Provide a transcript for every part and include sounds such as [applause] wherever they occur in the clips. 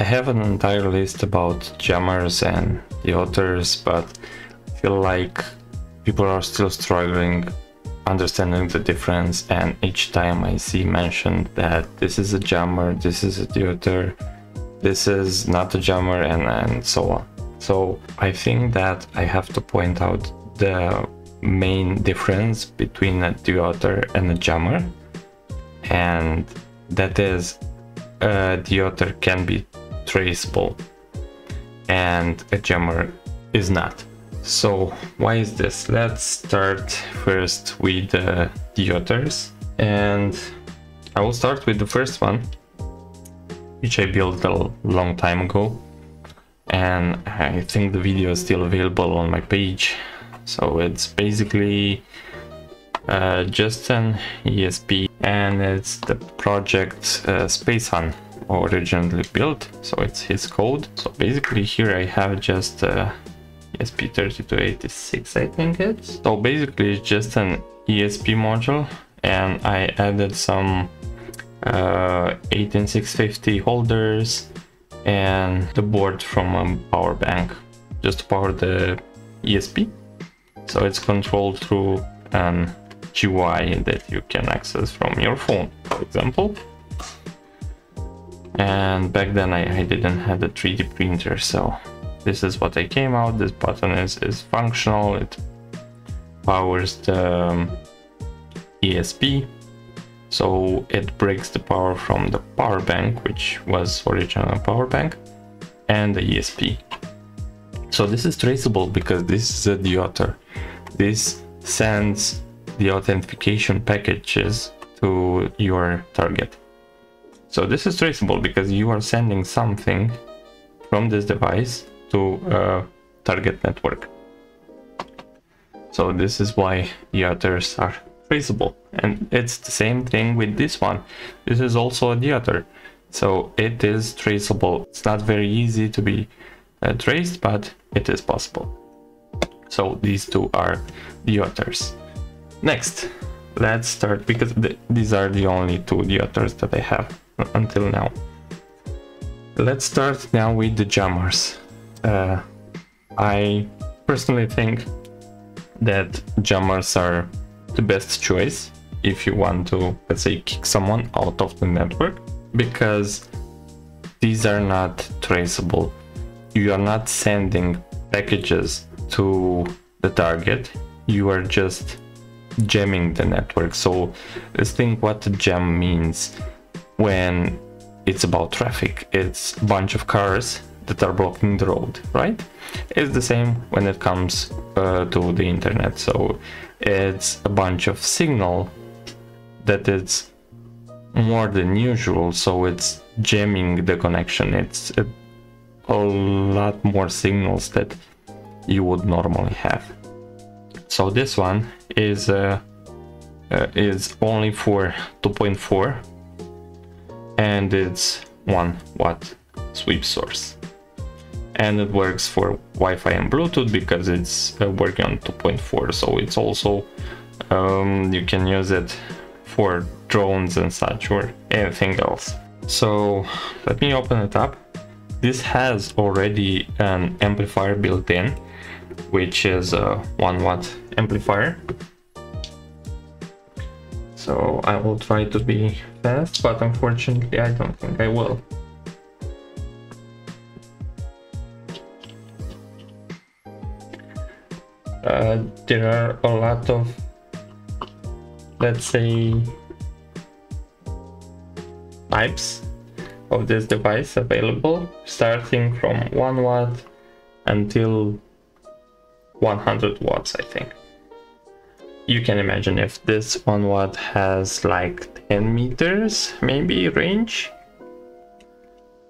I have an entire list about jammers and diodes, but I feel like people are still struggling understanding the difference and each time I see mentioned that this is a jammer, this is a diode, this is not a jammer and, and so on. So I think that I have to point out the main difference between a diode and a jammer and that is uh, a diode can be traceable and a jammer is not. So why is this? Let's start first with the others and I will start with the first one which I built a long time ago and I think the video is still available on my page so it's basically uh, just an ESP and it's the project uh, Spacehan originally built so it's his code. So basically here I have just uh, ESP3286 I think it's. So basically it's just an ESP module and I added some uh, 18650 holders and the board from a power bank just to power the ESP so it's controlled through an GUI that you can access from your phone for example and back then I, I didn't have a 3D printer so this is what I came out. This button is, is functional. It powers the um, ESP so it breaks the power from the power bank which was original power bank and the ESP so this is traceable because this is a diode this sends the authentication packages to your target so this is traceable because you are sending something from this device to a target network. So this is why the others are traceable. And it's the same thing with this one. This is also a diode. So it is traceable. It's not very easy to be uh, traced, but it is possible. So these two are diodes. Next, let's start because th these are the only two diodes that I have until now. Let's start now with the jammers. Uh, I personally think that jammers are the best choice if you want to, let's say, kick someone out of the network because these are not traceable. You are not sending packages to the target, you are just jamming the network. So let's think what jam means when it's about traffic. It's a bunch of cars that are blocking the road, right? It's the same when it comes uh, to the internet. So it's a bunch of signal that it's more than usual. So it's jamming the connection. It's a, a lot more signals that you would normally have. So this one is uh, uh, is only for 2.4 and it's 1 watt sweep source. And it works for Wi-Fi and Bluetooth because it's uh, working on 2.4 so it's also um, you can use it for drones and such or anything else. So let me open it up. This has already an amplifier built in which is a 1 watt amplifier so I will try to be fast, but unfortunately I don't think I will. Uh, there are a lot of, let's say, types of this device available, starting from 1 watt until 100 watts, I think you can imagine if this one watt has like 10 meters maybe range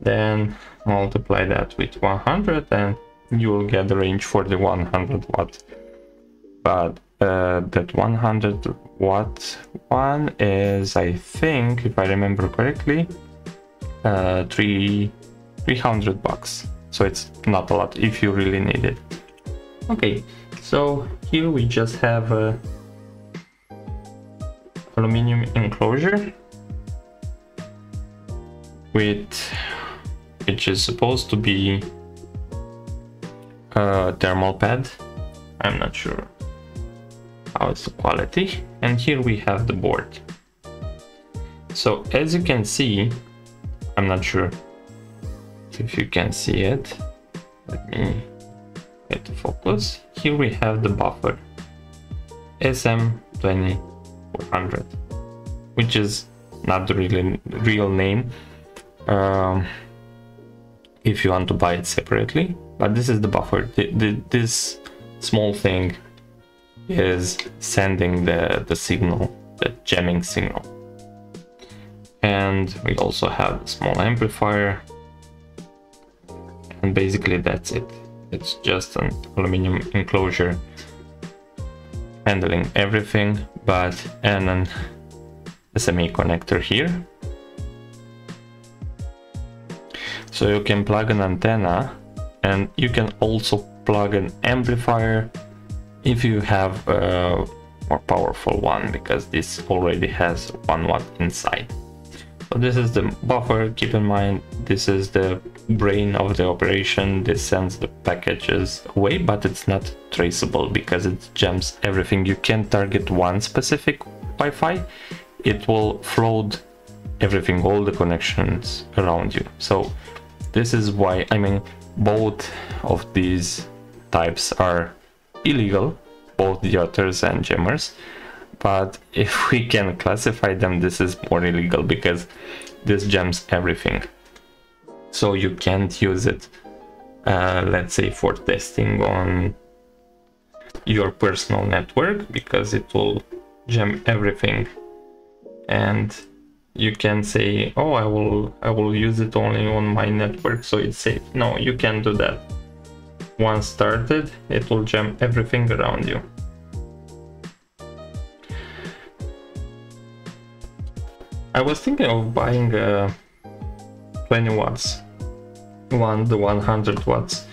then multiply that with 100 and you will get the range for the 100 watt but uh, that 100 watt one is I think if I remember correctly uh, three 300 bucks. So it's not a lot if you really need it. Okay so here we just have a aluminium enclosure with which is supposed to be a thermal pad. I'm not sure how it's the quality. And here we have the board. So as you can see, I'm not sure if you can see it. Let me get to focus. Here we have the buffer SM2400, which is not the real, real name um, if you want to buy it separately. But this is the buffer. The, the, this small thing is sending the, the signal, the jamming signal. And we also have a small amplifier. And basically that's it. It's just an aluminum enclosure handling everything, but an SMA connector here. So you can plug an antenna and you can also plug an amplifier if you have a more powerful one because this already has 1 watt inside. So this is the buffer, keep in mind this is the brain of the operation, this sends the packages away but it's not traceable because it jams everything. You can target one specific Wi-Fi, it will float everything, all the connections around you. So this is why, I mean, both of these types are illegal, both Yotters and jammers. But if we can classify them, this is more illegal because this jams everything. So you can't use it, uh, let's say, for testing on your personal network because it will jam everything. And you can say oh i will i will use it only on my network so it's safe. No you can't do that. Once started it will jam everything around you. I was thinking of buying a 20 watts one the 100 watts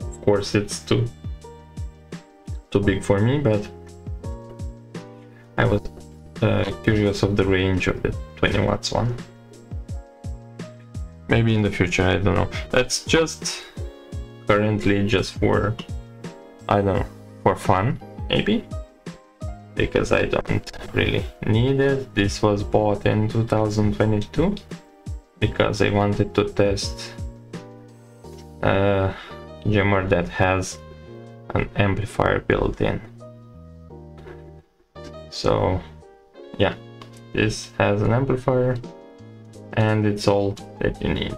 of course it's too too big for me but i was uh, curious of the range of the 20 watts one. Maybe in the future, I don't know. That's just currently just for, I don't know, for fun, maybe? Because I don't really need it. This was bought in 2022 because I wanted to test a jammer that has an amplifier built in. So yeah this has an amplifier and it's all that you need.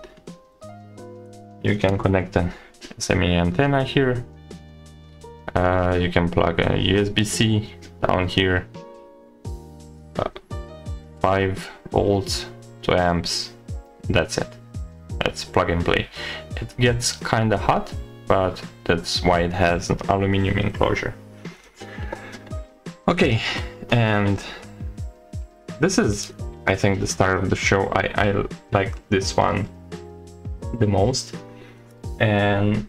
You can connect an SMA antenna here. Uh, you can plug a USB-C down here. Uh, 5 volts 2 amps that's it. That's plug and play it gets kind of hot but that's why it has an aluminum enclosure okay and this is, I think, the start of the show. I, I like this one the most. And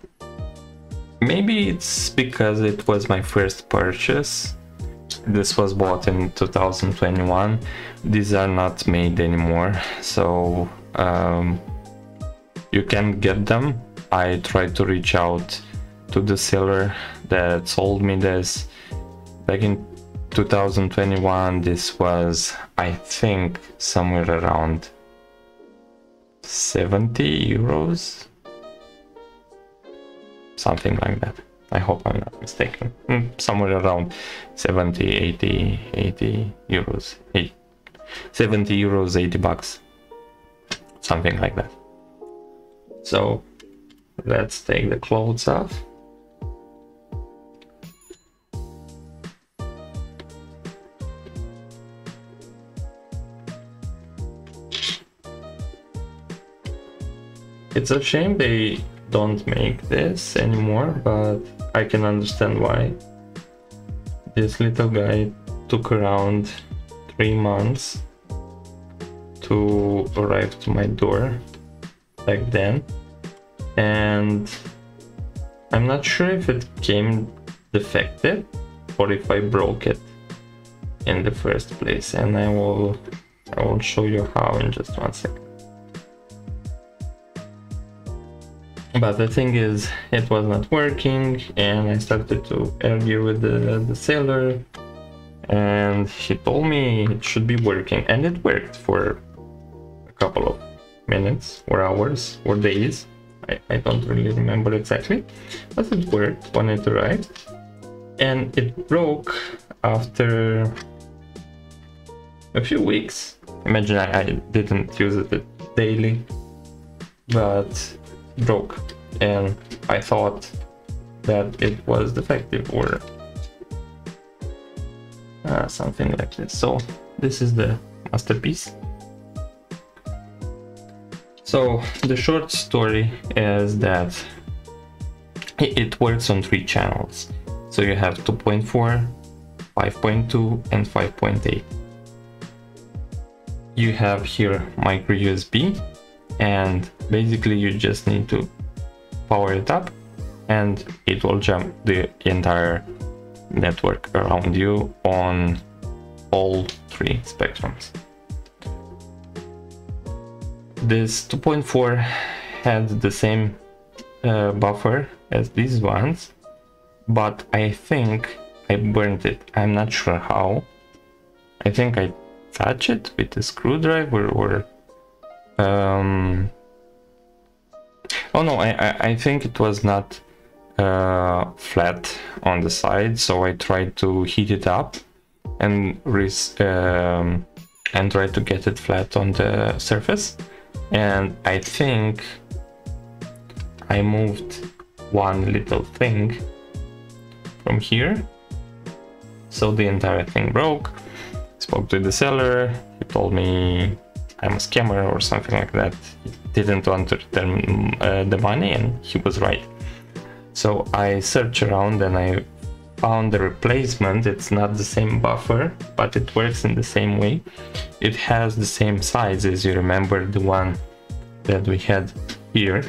maybe it's because it was my first purchase. This was bought in 2021. These are not made anymore. So um, you can get them. I tried to reach out to the seller that sold me this back in 2021 this was i think somewhere around 70 euros. Something like that. I hope i'm not mistaken. Mm, somewhere around 70 80 80 euros. 70 euros 80 bucks. Something like that so let's take the clothes off It's a shame they don't make this anymore, but I can understand why. This little guy took around three months to arrive to my door back then. And I'm not sure if it came defective or if I broke it in the first place. And I will I will show you how in just one second. but the thing is it was not working and i started to argue with the, the seller and he told me it should be working and it worked for a couple of minutes or hours or days I, I don't really remember exactly but it worked when it arrived and it broke after a few weeks imagine I, I didn't use it daily but broke and I thought that it was defective or uh, something like this. So this is the masterpiece. So the short story is that it works on three channels. So you have 2.4, 5.2 and 5.8. You have here micro USB and basically you just need to power it up and it will jump the entire network around you on all three spectrums. This 2.4 had the same uh, buffer as these ones, but I think I burned it. I'm not sure how. I think I touched it with a screwdriver or um, oh no, I, I, I think it was not uh, flat on the side, so I tried to heat it up and um, and try to get it flat on the surface. And I think I moved one little thing from here, so the entire thing broke. Spoke to the seller, he told me I'm a scammer or something like that. He didn't want to return uh, the money and he was right. So I searched around and I found the replacement. It's not the same buffer, but it works in the same way. It has the same size as you remember the one that we had here,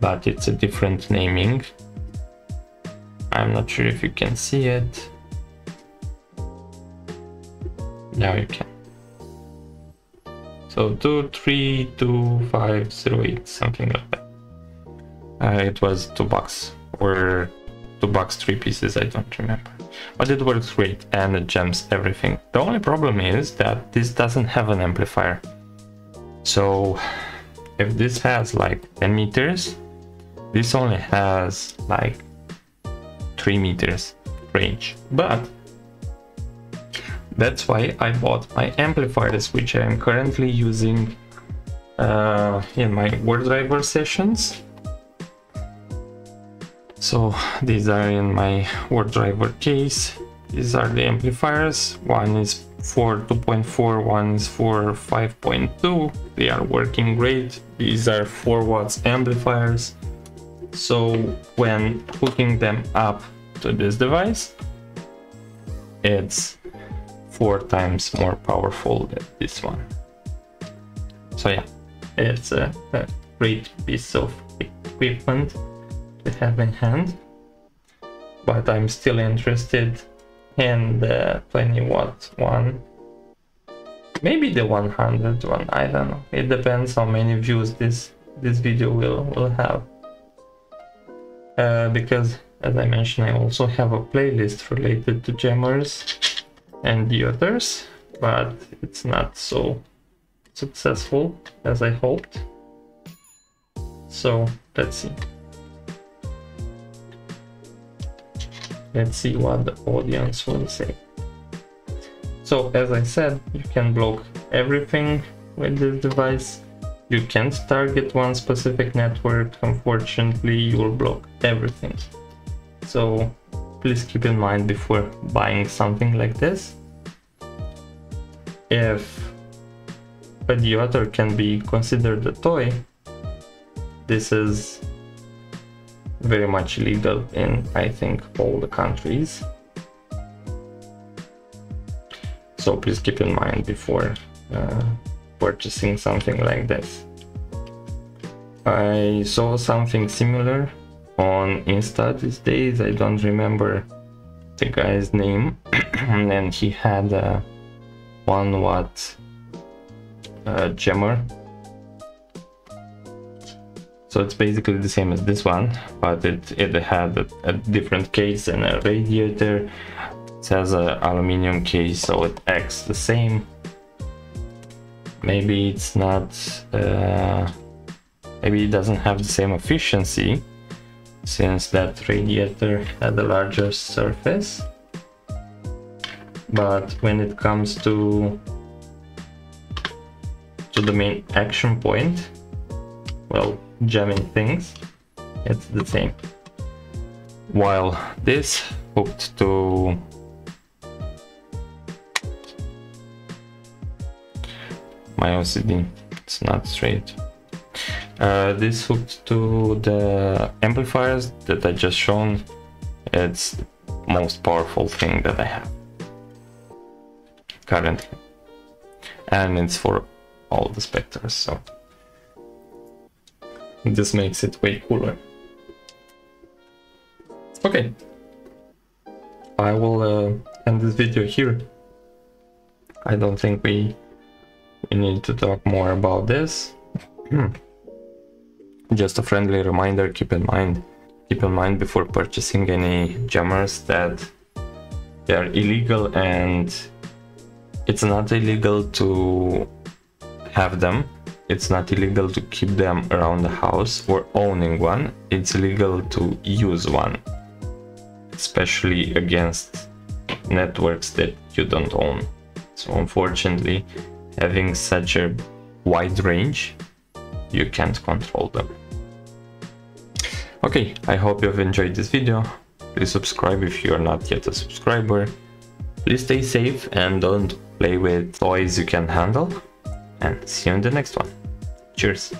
but it's a different naming. I'm not sure if you can see it. Now you can. So two, three, two, five, zero, eight, something like that. Uh, it was two bucks or two bucks, three pieces, I don't remember. But it works great and it jams everything. The only problem is that this doesn't have an amplifier. So if this has like 10 meters, this only has like 3 meters range. But that's why I bought my amplifiers, which I am currently using uh, in my WarDriver sessions. So these are in my word driver case. These are the amplifiers. One is for 2.4, one is for 5.2. They are working great. These are 4 watts amplifiers. So when hooking them up to this device, it's four times more powerful than this one. So yeah, it's a, a great piece of equipment to have in hand. But I'm still interested in the 20 watt one. Maybe the 100 one, I don't know. It depends how many views this this video will, will have. Uh, because as I mentioned, I also have a playlist related to jammers and the others, but it's not so successful as I hoped. So let's see. Let's see what the audience will say. So as I said, you can block everything with this device. You can't target one specific network. Unfortunately, you will block everything. So please keep in mind before buying something like this. If a deotter can be considered a toy, this is very much legal in I think all the countries. So please keep in mind before uh, purchasing something like this. I saw something similar on Insta these days. I don't remember the guy's name, [clears throat] and he had a one watt uh, jammer. So it's basically the same as this one, but it, it had a, a different case and a radiator. It has an aluminium case, so it acts the same. Maybe it's not, uh, maybe it doesn't have the same efficiency since that radiator had a larger surface. But when it comes to to the main action point, well, jamming things, it's the same. While this hooked to my OCD, it's not straight. Uh, this hooked to the amplifiers that I just shown. It's the most powerful thing that I have currently. And it's for all the specters, so this makes it way cooler. Okay, I will uh, end this video here. I don't think we we need to talk more about this. Just a friendly reminder, keep in mind, keep in mind before purchasing any jammers that they are illegal and it's not illegal to have them. It's not illegal to keep them around the house or owning one. It's illegal to use one, especially against networks that you don't own. So unfortunately, having such a wide range, you can't control them. Okay, I hope you've enjoyed this video. Please subscribe if you're not yet a subscriber. Please stay safe and don't play with toys you can handle. And see you in the next one. Cheers!